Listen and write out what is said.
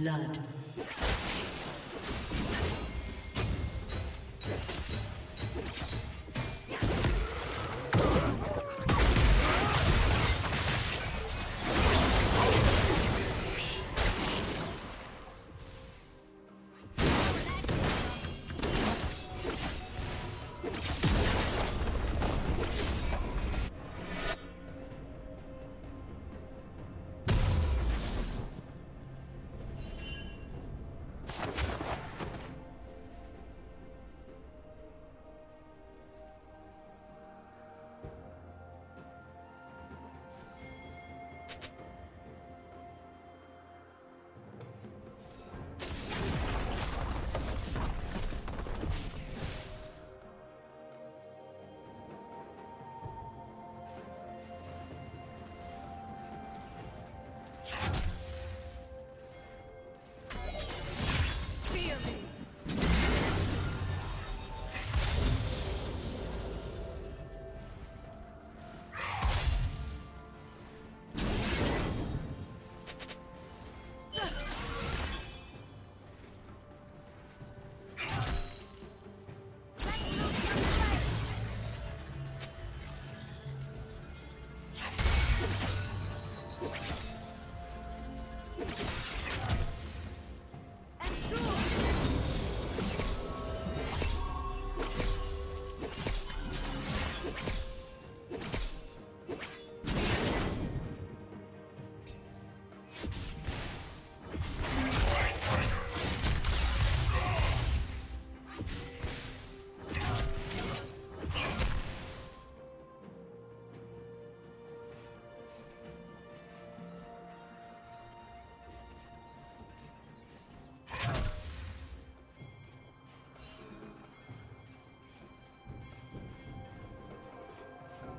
blood.